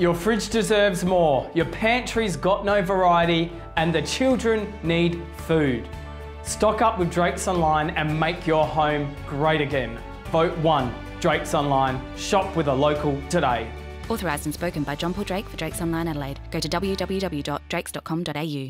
Your fridge deserves more, your pantry's got no variety, and the children need food. Stock up with Drakes Online and make your home great again. Vote 1 Drakes Online. Shop with a local today. Authorised and spoken by John Paul Drake for Drakes Online Adelaide. Go to www.drakes.com.au.